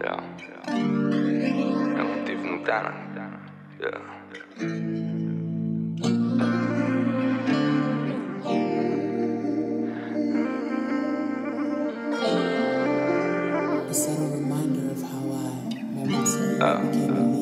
Yeah. Melody Yeah. A subtle reminder of how I, became a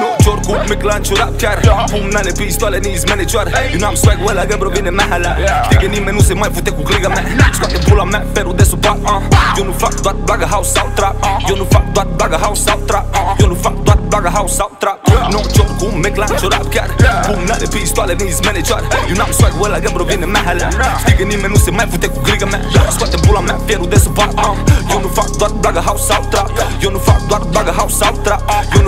Nu jor cu mic lanț rap chiar. Pumnale, pistoale, nici manager. Eu n-am swag, ăla găbro vine mahala Știi că nimeni nu se mai fute cu cliga mea. Scoate pula mea, ferul de sub uh. Eu nu fac doar bagă house sau trap. Eu nu fac doar bagă house sau trap. Eu nu fac doar bagă house sau trap. Nu jor cu mic lanț rap chiar. Pumnale, pistoale, nici manager. Eu n-am swag, ăla găbro vine mahala Știi că nimeni nu se mai fute cu cliga mea. Scoate pula mea, ferul de sub uh. Eu nu fac doar bagă house sau trap. Eu nu fac doar bagă house sau trap. Eu nu fac doar bagă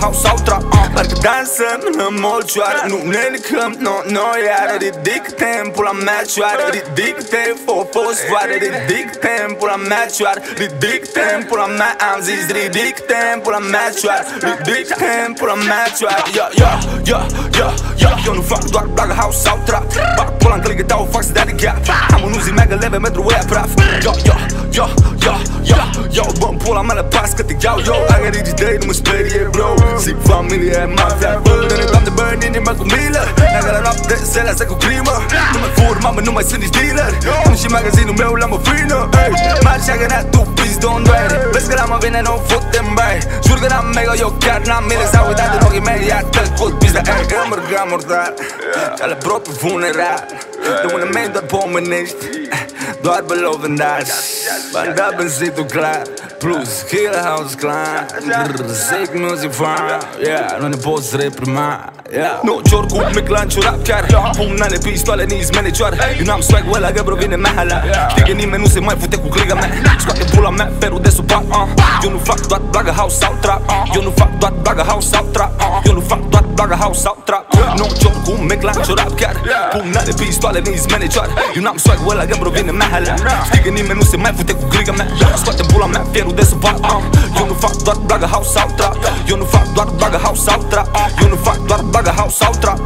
house sau trap Parcă dansăm în molcioară. Nu ne nicăm, no, no, iară Ridic tempul la mecioară Ridic te fo zboară Ridic tempul la mecioară Ridic tempul la mea Am zis ridic tempul la mecioară Ridic tempul la mecioară Yo, yo, yo, yo, yo Eu nu fac doar bagă house sau trap. Bag pula în cligă, dau fac să dea de gap Am un uzi mega leve, metru ăia praf. Yo, yo, yo, yo, yo Yo, bă pula mea la pas că te iau Yo, I got rich day, nu mă sperie, bro Zic familie, mafia, bă Dă-ne doamne, bă, în inimă cu milă. Dacă la noapte se lasă cu crimă. Nu mai fur, mamă, nu mai sunt nici dealer. Am și magazinul meu la mă fină Ey, m-aș agănea tu, please don't dwell Vezi că la mă vine, nu futem, băi Jur că n-am mega, eu chiar n-am mile S-au uitat în ochii mei, ia tăcut, pizda. Ey, îmi merga mortal Ca la propriu funeral De unde mei doar pomenești doar pe lovendaș Bani da benzitul clar Plus Killer House clar Zic music fan Yeah, nu ne poți reprima. Yeah. Nu jor cu mic lanț rap chiar Pumnale, pistoale, nici manager Eu n-am swag, ăla găbro vine mahala Știi că nimeni nu se mai fute cu cliga mea. Scoate pula mea, ferul de sub uh. Eu nu fac doar bagă house sau trap Eu nu fac doar bagă house sau trap Eu nu fac doar bagă house sau trap Nu jor cu mic lanț rap chiar. Pumnale, pistoale, nici manager. Eu n-am swag, ăla găbro vine mahala Știi că nimeni nu se mai fute cu cliga mea. Scoate pula mea, ferul de sub uh. Eu nu fac doar bagă house sau trap Eu nu fac doar bagă house sau trap Eu nu fac doar bagă house sau trap